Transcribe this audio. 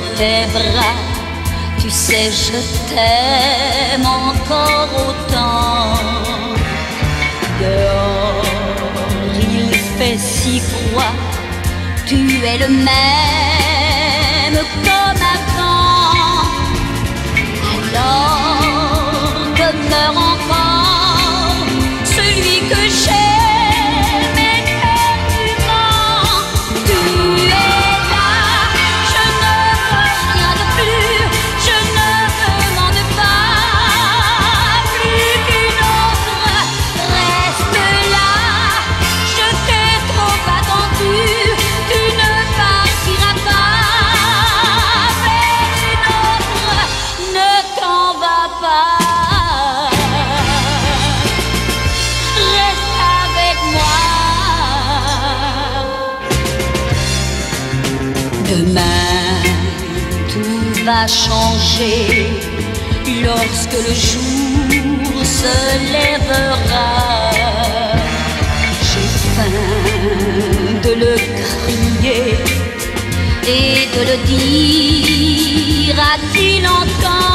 tes bras. Tu sais, je t'aime encore autant. Dehors, il fait si froid. Tu es le même comme Demain, tout va changer lorsque le jour se lèvera. J'ai faim de le crier et de le dire à qui l'entend.